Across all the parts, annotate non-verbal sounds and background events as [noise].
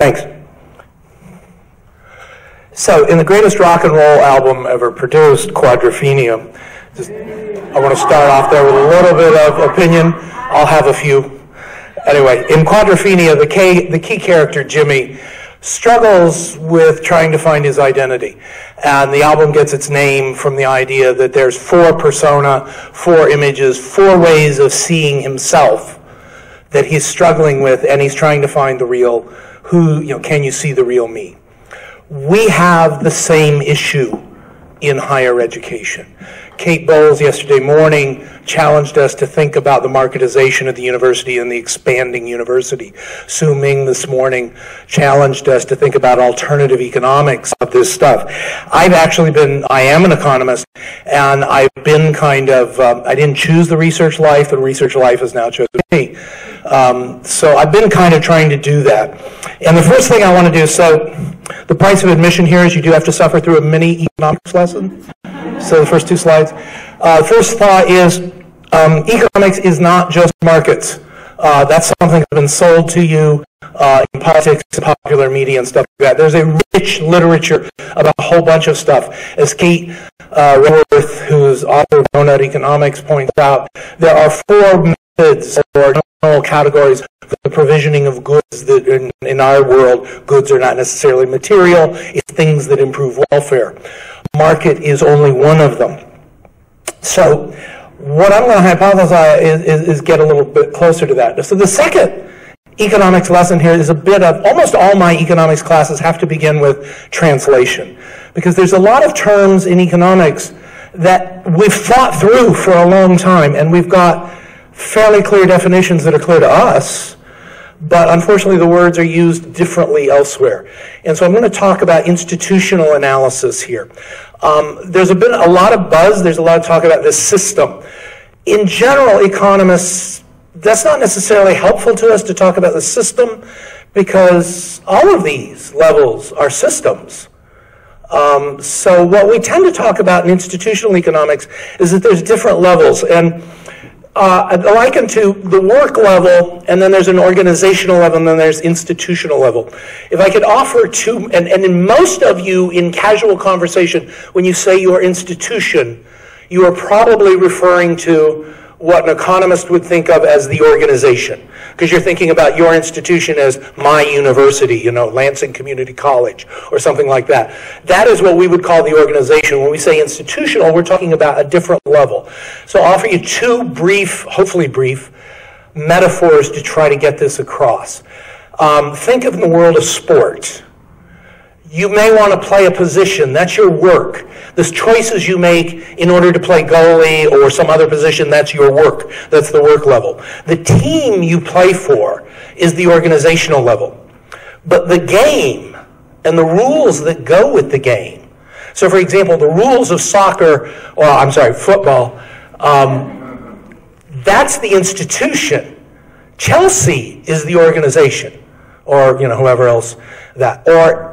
Thanks. So, in the greatest rock and roll album ever produced, Quadrophenia, I want to start off there with a little bit of opinion. I'll have a few. Anyway, in Quadrophenia, the the key character, Jimmy, struggles with trying to find his identity. And the album gets its name from the idea that there's four persona, four images, four ways of seeing himself that he's struggling with, and he's trying to find the real, who, you know, can you see the real me? We have the same issue in higher education. Kate Bowles yesterday morning challenged us to think about the marketization of the university and the expanding university. Su Ming this morning challenged us to think about alternative economics of this stuff. I've actually been, I am an economist, and I've been kind of, um, I didn't choose the research life, and research life has now chosen me. Um, so I've been kind of trying to do that. And the first thing I want to do, so the price of admission here is you do have to suffer through a mini economics lesson. So the first two slides. Uh, first thought is um, economics is not just markets. Uh, that's something that's been sold to you uh, in politics popular media and stuff like that. There's a rich literature about a whole bunch of stuff. As Kate uh, Raworth, who's author of Doughnut Economics, points out, there are four methods or categories the provisioning of goods that in, in our world, goods are not necessarily material, it's things that improve welfare market is only one of them. So what I'm going to hypothesize is, is, is, get a little bit closer to that. So the second economics lesson here is a bit of, almost all my economics classes have to begin with translation. Because there's a lot of terms in economics that we've thought through for a long time, and we've got fairly clear definitions that are clear to us, but unfortunately the words are used differently elsewhere. And so I'm going to talk about institutional analysis here. Um, there's a bit, a lot of buzz, there's a lot of talk about this system. In general, economists, that's not necessarily helpful to us to talk about the system because all of these levels are systems. Um, so what we tend to talk about in institutional economics is that there's different levels. And uh, likened to the work level, and then there's an organizational level, and then there's institutional level. If I could offer two, and, and in most of you in casual conversation, when you say your institution, you are probably referring to what an economist would think of as the organization. Because you're thinking about your institution as my university, you know, Lansing Community College or something like that. That is what we would call the organization. When we say institutional, we're talking about a different level. So I'll offer you two brief, hopefully brief, metaphors to try to get this across. Um, think of the world of sport. You may want to play a position. That's your work. The choices you make in order to play goalie or some other position, that's your work. That's the work level. The team you play for is the organizational level. But the game and the rules that go with the game. So, for example, the rules of soccer, or I'm sorry, football, um, that's the institution. Chelsea is the organization, or you know whoever else that, or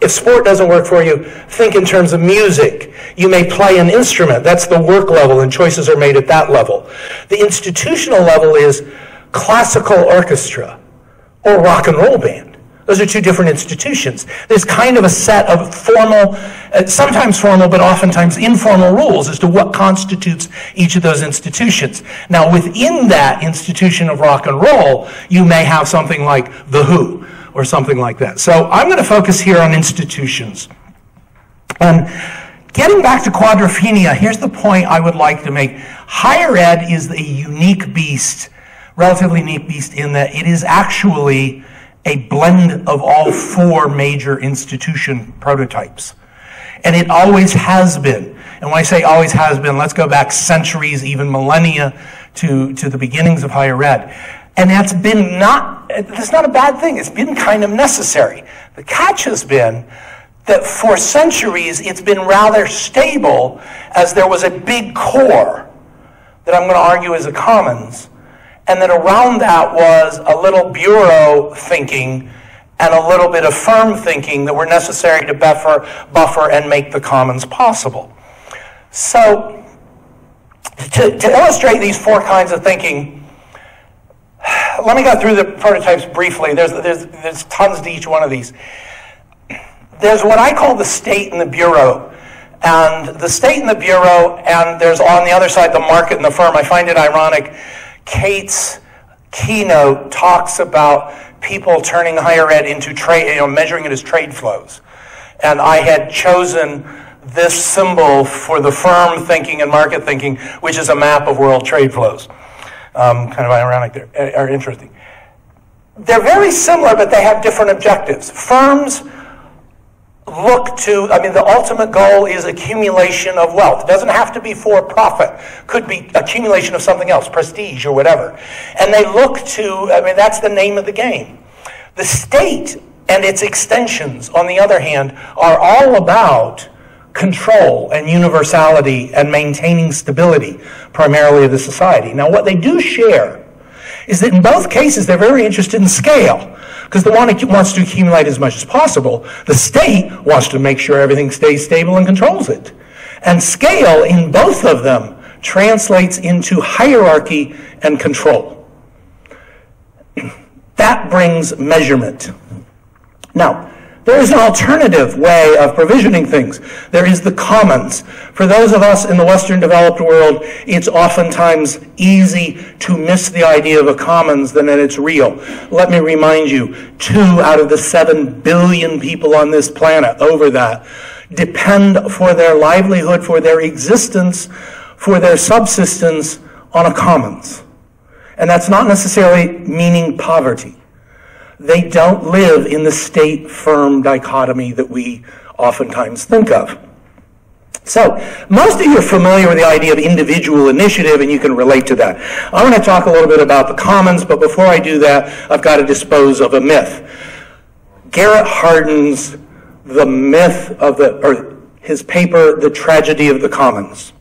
if sport doesn't work for you, think in terms of music. You may play an instrument. That's the work level, and choices are made at that level. The institutional level is classical orchestra or rock and roll band. Those are two different institutions. There's kind of a set of formal, uh, sometimes formal, but oftentimes informal rules as to what constitutes each of those institutions. Now, within that institution of rock and roll, you may have something like The Who or something like that. So I'm going to focus here on institutions. And getting back to quadrophenia, here's the point I would like to make. Higher ed is a unique beast, relatively unique beast, in that it is actually a blend of all four major institution prototypes. And it always has been. And when I say always has been, let's go back centuries, even millennia, to, to the beginnings of higher ed. And that's been not, that's not a bad thing. It's been kind of necessary. The catch has been that for centuries it's been rather stable as there was a big core that I'm going to argue is a commons. And then around that was a little bureau thinking and a little bit of firm thinking that were necessary to buffer, buffer and make the commons possible. So, to, to illustrate these four kinds of thinking, [sighs] let me go through the prototypes briefly. There's, there's, there's tons to each one of these. There's what I call the state and the bureau. And the state and the bureau, and there's on the other side the market and the firm. I find it ironic. Kate's keynote talks about people turning higher ed into trade, you know, measuring it as trade flows. And I had chosen this symbol for the firm thinking and market thinking, which is a map of world trade flows. Um, kind of ironic there, are interesting. They're very similar, but they have different objectives. Firms look to, I mean, the ultimate goal is accumulation of wealth. It doesn't have to be for profit. Could be accumulation of something else, prestige or whatever. And they look to, I mean, that's the name of the game. The state and its extensions, on the other hand, are all about control and universality and maintaining stability, primarily of the society. Now, what they do share is that in both cases, they're very interested in scale. Because the one wants to accumulate as much as possible. The state wants to make sure everything stays stable and controls it. And scale in both of them translates into hierarchy and control. [clears throat] That brings measurement. Now, there is an alternative way of provisioning things. There is the commons. For those of us in the Western developed world, it's oftentimes easy to miss the idea of a commons than that it's real. Let me remind you, two out of the seven billion people on this planet, over that, depend for their livelihood, for their existence, for their subsistence on a commons. And that's not necessarily meaning poverty they don't live in the state firm dichotomy that we oftentimes think of. So, most of you are familiar with the idea of individual initiative, and you can relate to that. I want to talk a little bit about the commons, but before I do that, I've got to dispose of a myth. Garrett Hardin's The Myth of the, or his paper, The Tragedy of the Commons.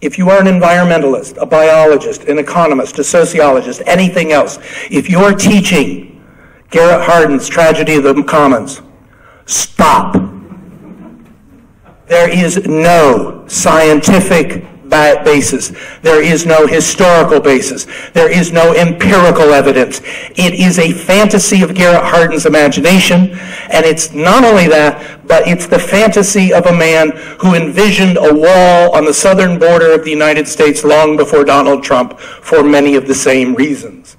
If you are an environmentalist, a biologist, an economist, a sociologist, anything else, if you're teaching Garrett Hardin's Tragedy of the Commons, stop. There is no scientific basis. There is no historical basis. There is no empirical evidence. It is a fantasy of Garrett Hardin's imagination, and it's not only that, but it's the fantasy of a man who envisioned a wall on the southern border of the United States long before Donald Trump for many of the same reasons.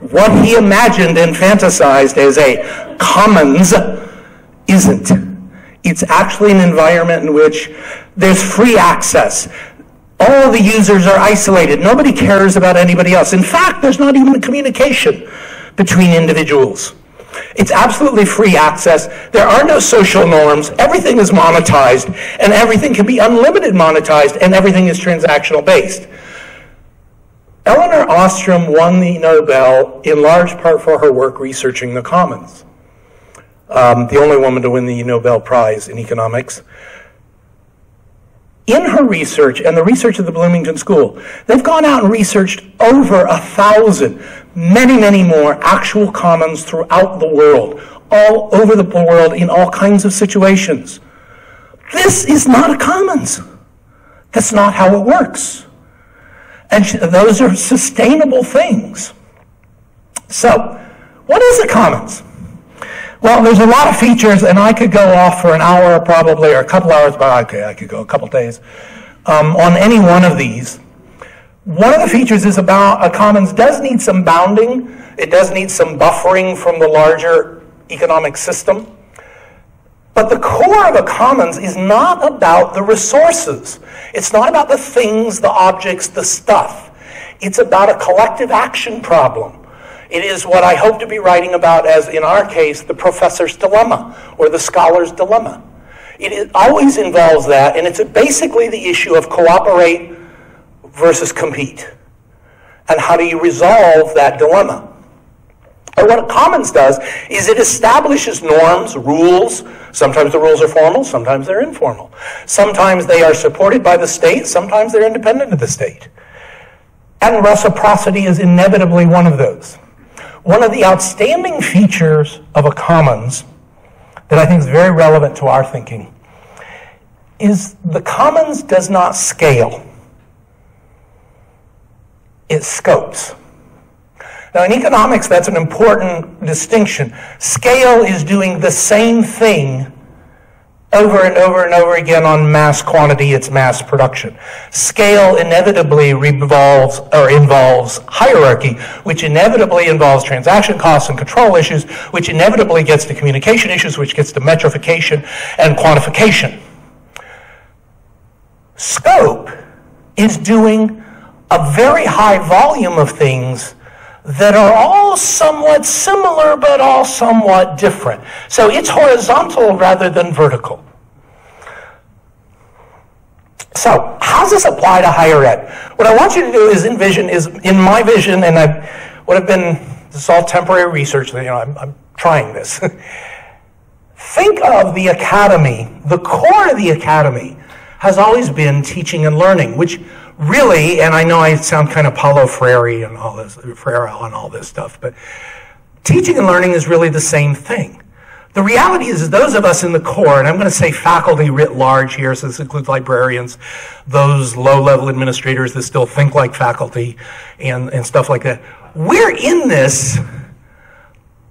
What he imagined and fantasized as a commons isn't. It's actually an environment in which there's free access. All the users are isolated. Nobody cares about anybody else. In fact, there's not even communication between individuals. It's absolutely free access. There are no social norms. Everything is monetized, and everything can be unlimited monetized, and everything is transactional based. Elinor Ostrom won the Nobel in large part for her work researching the commons. Um, the only woman to win the Nobel Prize in economics in her research and the research of the Bloomington School, they've gone out and researched over a thousand, many, many more actual commons throughout the world, all over the world in all kinds of situations. This is not a commons. That's not how it works. And those are sustainable things. So, what is a commons? Well, there's a lot of features, and I could go off for an hour probably, or a couple hours, but okay, I could go a couple days, um, on any one of these. One of the features is about a commons does need some bounding. It does need some buffering from the larger economic system. But the core of a commons is not about the resources. It's not about the things, the objects, the stuff. It's about a collective action problem. It is what I hope to be writing about as, in our case, the professor's dilemma or the scholar's dilemma. It always involves that, and it's basically the issue of cooperate versus compete. And how do you resolve that dilemma? And what Commons does is it establishes norms, rules. Sometimes the rules are formal, sometimes they're informal. Sometimes they are supported by the state, sometimes they're independent of the state. And reciprocity is inevitably one of those. One of the outstanding features of a commons that I think is very relevant to our thinking is the commons does not scale, it scopes. Now, in economics, that's an important distinction. Scale is doing the same thing over and over and over again on mass quantity, it's mass production. Scale inevitably revolves or involves hierarchy, which inevitably involves transaction costs and control issues, which inevitably gets to communication issues, which gets to metrification and quantification. Scope is doing a very high volume of things that are all somewhat similar but all somewhat different. So it's horizontal rather than vertical. So how does this apply to higher ed? What I want you to do is envision, is in my vision, and I would have been, this is all temporary research, you know, I'm, I'm trying this. [laughs] Think of the academy, the core of the academy has always been teaching and learning, which really, and I know I sound kind of Paulo Freire and all this, Freire and all this stuff, but teaching and learning is really the same thing. The reality is, those of us in the core, and I'm going to say faculty writ large here, so this includes librarians, those low-level administrators that still think like faculty, and, and stuff like that. We're in this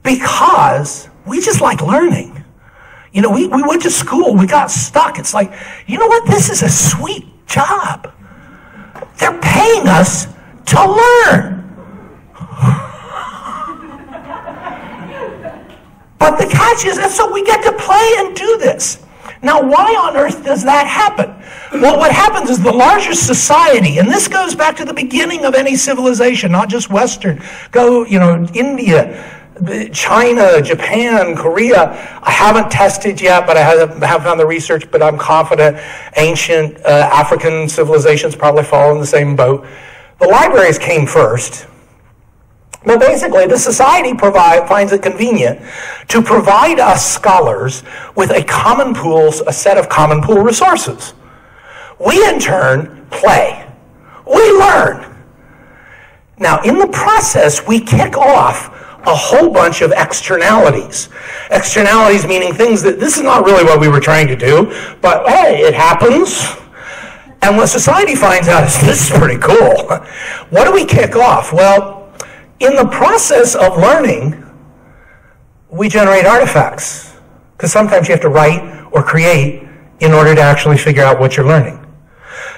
because we just like learning. You know, we, we went to school, we got stuck. It's like, you know what? This is a sweet job. They're paying us to learn. but the catch is, and so we get to play and do this. Now, why on earth does that happen? Well, what happens is the larger society, and this goes back to the beginning of any civilization, not just Western. Go, you know, India, China, Japan, Korea, I haven't tested yet, but I have, found the research, but I'm confident ancient uh, African civilizations probably fall in the same boat. The libraries came first. But basically, the society provide, finds it convenient to provide us scholars with a common pool, a set of common pool resources. We in turn play. We learn. Now, in the process, we kick off a whole bunch of externalities. Externalities meaning things that this is not really what we were trying to do, but hey, it happens. And what society finds out is [laughs] this is pretty cool. What do we kick off? Well, in the process of learning, we generate artifacts. Because sometimes you have to write or create in order to actually figure out what you're learning.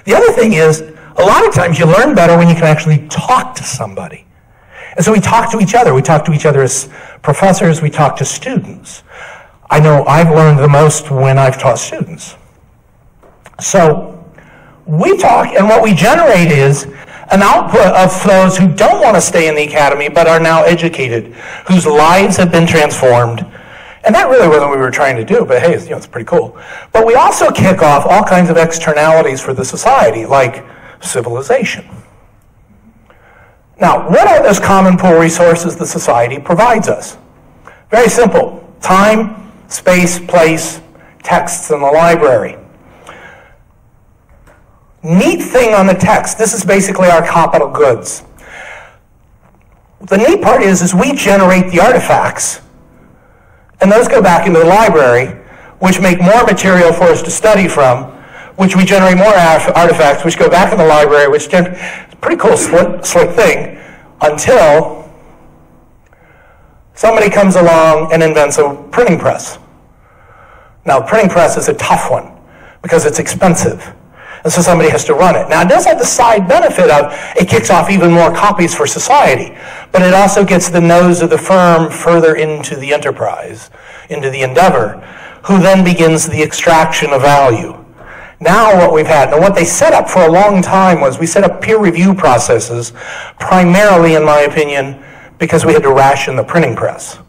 The other thing is, a lot of times you learn better when you can actually talk to somebody. And so we talk to each other. We talk to each other as professors. We talk to students. I know I've learned the most when I've taught students. So we talk, and what we generate is an output of those who don't want to stay in the academy but are now educated, whose lives have been transformed. And that really wasn't what we were trying to do, but hey, you know, it's pretty cool. But we also kick off all kinds of externalities for the society, like civilization. Now, what are those common pool resources the society provides us? Very simple. Time, space, place, texts in the library. Neat thing on the text, this is basically our capital goods. The neat part is, is we generate the artifacts, and those go back into the library, which make more material for us to study from, which we generate more artifacts, which go back in the library, which is a pretty cool slick, slick thing until somebody comes along and invents a printing press. Now, printing press is a tough one because it's expensive. And so somebody has to run it. Now, it does have the side benefit of it kicks off even more copies for society, but it also gets the nose of the firm further into the enterprise, into the endeavor, who then begins the extraction of value. Now what we've had, and what they set up for a long time was we set up peer review processes, primarily, in my opinion, because we had to ration the printing press.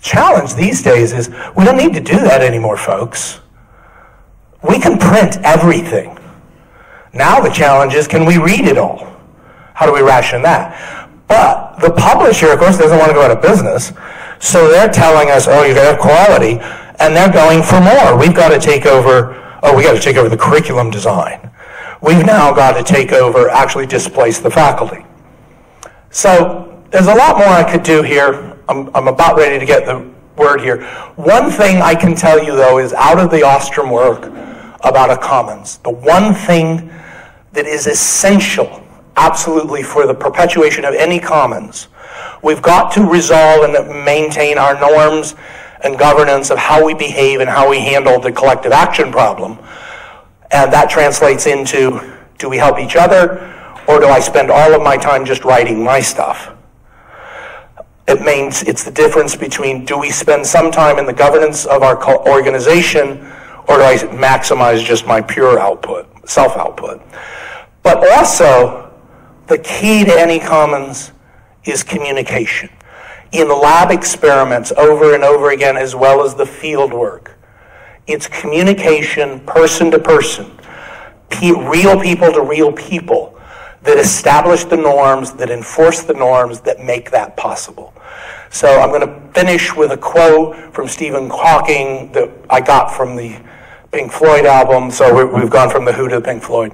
challenge these days is we don't need to do that anymore, folks. We can print everything. Now the challenge is, can we read it all? How do we ration that? But the publisher, of course, doesn't want to go out of business. So they're telling us, oh, you gotta have quality and they're going for more. We've got to take over, oh, we got to take over the curriculum design. We've now got to take over, actually displace the faculty. So there's a lot more I could do here. I'm, I'm about ready to get the word here. One thing I can tell you, though, is out of the Ostrom work about a commons, the one thing that is essential absolutely for the perpetuation of any commons, we've got to resolve and maintain our norms and governance of how we behave and how we handle the collective action problem. And that translates into do we help each other or do I spend all of my time just writing my stuff? It means it's the difference between do we spend some time in the governance of our organization or do I maximize just my pure output, self output? But also, the key to any commons is communication. In lab experiments over and over again, as well as the field work, it's communication person to person, real people to real people that establish the norms, that enforce the norms, that make that possible. So I'm going to finish with a quote from Stephen Hawking that I got from the Pink Floyd album. So we've gone from the Who to the Pink Floyd.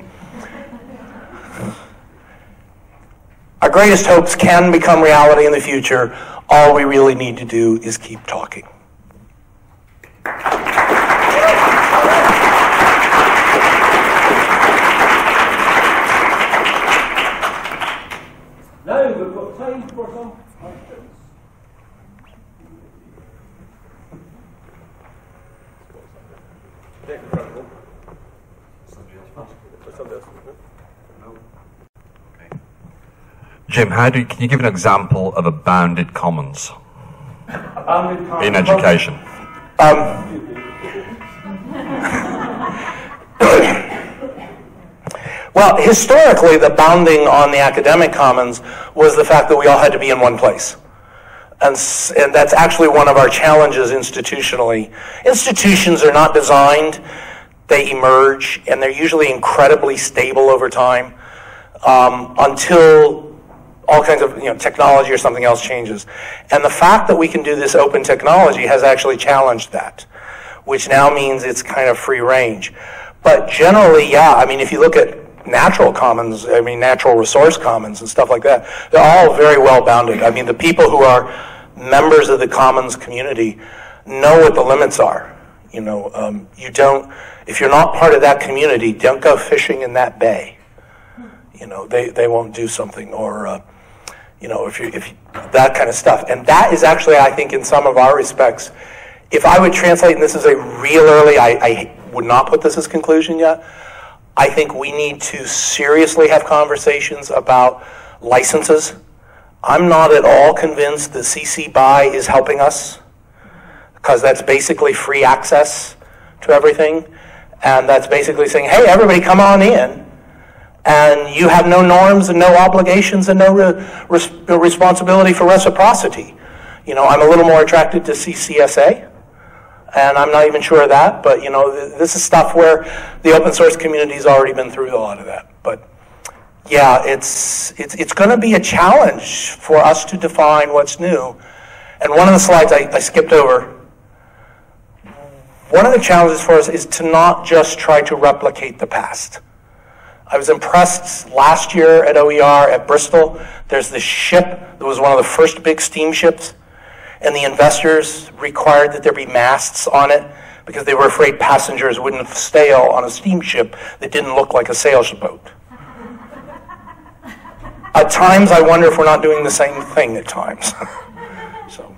Our greatest hopes can become reality in the future. All we really need to do is keep talking. Jim, how do you, can you give an example of a bounded commons bounded in education? Um, well, historically, the bounding on the academic commons was the fact that we all had to be in one place. And, and that's actually one of our challenges institutionally. Institutions are not designed, they emerge, and they're usually incredibly stable over time um, until all kinds of you know, technology or something else changes. And the fact that we can do this open technology has actually challenged that, which now means it's kind of free range. But generally, yeah, I mean, if you look at natural commons, I mean, natural resource commons and stuff like that, they're all very well bounded. I mean, the people who are members of the commons community know what the limits are. You know, um, you don't, if you're not part of that community, don't go fishing in that bay. You know, they, they won't do something or, uh, you know, if you, if you, that kind of stuff. And that is actually, I think, in some of our respects, if I would translate, and this is a real early, I, I would not put this as conclusion yet. I think we need to seriously have conversations about licenses. I'm not at all convinced that CC BY is helping us because that's basically free access to everything. And that's basically saying, hey, everybody come on in and you have no norms and no obligations and no re- res- responsibility for reciprocity. You know, I'm a little more attracted to CCSA, and I'm not even sure of that, but you know, th- this is stuff where the open source community has already been through a lot of that. But yeah, it's it's it's going to be a challenge for us to define what's new. And one of the slides I, I skipped over. One of the challenges for us is to not just try to replicate the past I was impressed last year at OER at Bristol. There's this ship that was one of the first big steamships, and the investors required that there be masts on it because they were afraid passengers wouldn't sail on a steamship that didn't look like a sailboat. [laughs] at times, I wonder if we're not doing the same thing at times. [laughs] so.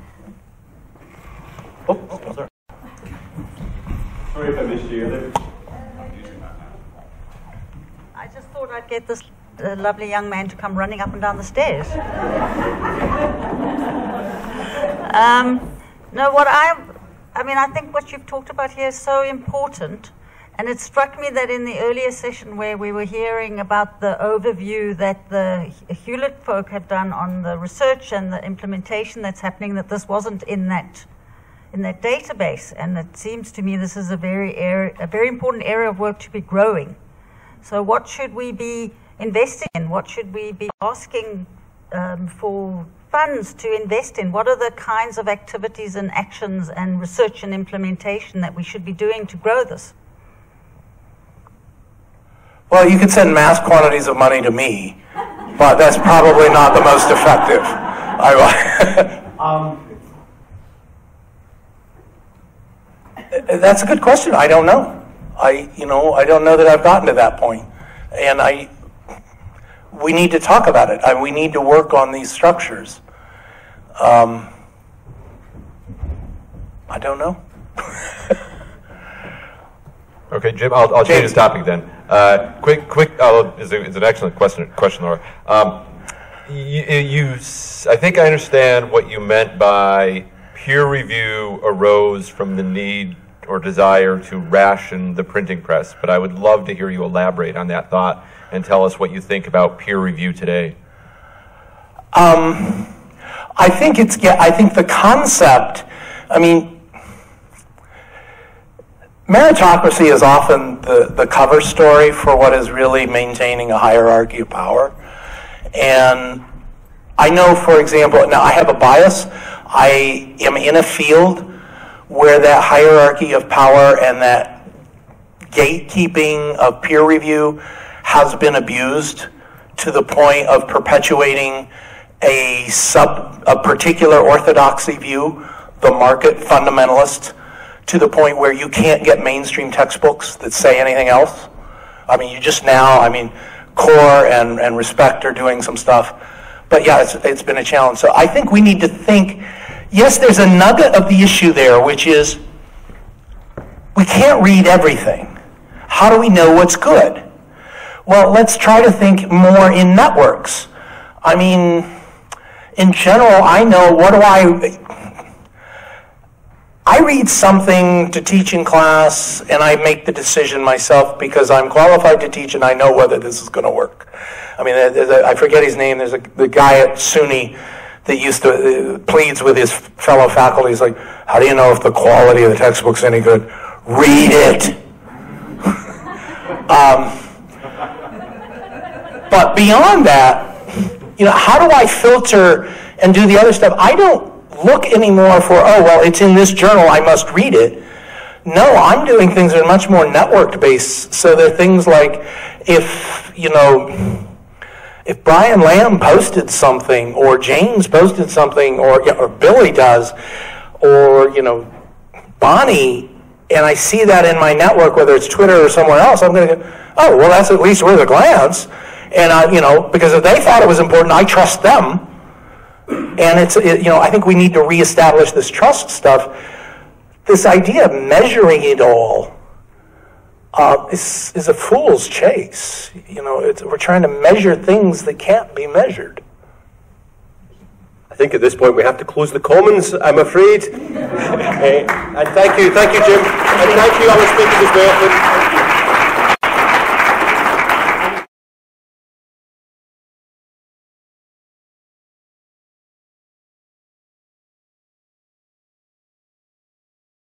Oh, oh, sorry. Sorry if I missed you. I'd get this uh, lovely young man to come running up and down the stairs. um, no, what I, I mean, I think what you've talked about here is so important. And it struck me that in the earlier session where we were hearing about the overview that the Hewlett folk have done on the research and the implementation that's happening, that this wasn't in that in that database. And it seems to me this is a very area, a very important area of work to be growing. So, what should we be investing in? What should we be asking um, for funds to invest in? What are the kinds of activities and actions and research and implementation that we should be doing to grow this? Well, you could send mass quantities of money to me, but that's probably not the most effective. [laughs] um, that's a good question. I don't know. I, you know, I don't know that I've gotten to that point. And I, we need to talk about it. and we need to work on these structures. Um, I don't know. [laughs] okay, Jim, I'll, I'll change the topic then. Uh, quick, quick. Oh, it's, it's, an excellent question, question, Laura. Um, you, you, I think I understand what you meant by peer review arose from the need or desire to ration the printing press, but I would love to hear you elaborate on that thought and tell us what you think about peer review today. Um, I think it's. I think the concept. I mean, meritocracy is often the, the cover story for what is really maintaining a hierarchy of power. And I know, for example, now I have a bias. I am in a field where that hierarchy of power and that gatekeeping of peer review has been abused to the point of perpetuating a sub a particular orthodoxy view, the market fundamentalist, to the point where you can't get mainstream textbooks that say anything else. I mean, you just now, I mean, CORE and, and Respect are doing some stuff. But yeah, it's, it's been a challenge. So I think we need to think, yes, there's a nugget of the issue there, which is we can't read everything. How do we know what's good? Well, let's try to think more in networks. I mean, in general, I know what do I. I read something to teach in class and I make the decision myself because I'm qualified to teach and I know whether this is going to work. I mean, I forget his name. There's a, the guy at SUNY that used to uh, pleads with his fellow faculty. He's like, "How do you know if the quality of the textbook's any good? Read it." [laughs] um, but beyond that, you know, how do I filter and do the other stuff? I don't look anymore for, oh, well, it's in this journal, I must read it. No, I'm doing things that are much more network based. So there are things like if, you know, if Brian Lamb posted something, or James posted something, or, or Billy does, or, you know, Bonnie, and I see that in my network, whether it's Twitter or somewhere else, I'm going to go, oh, well, that's at least worth a glance. And, I, you know, because if they thought it was important, I trust them. And it's, it, you know, I think we need to reestablish this trust stuff. This idea of measuring it all uh, is, is a fool's chase. You know, we're trying to measure things that can't be measured. I think at this point we have to close the Commons, I'm afraid. [laughs] uh, and thank you, thank you, Jim. And thank you, other speakers as well.